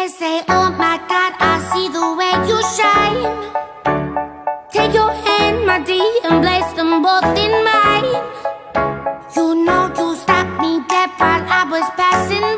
They say, oh my God, I see the way you shine Take your hand, my dear, and place them both in mine You know you stopped me dead while I was passing.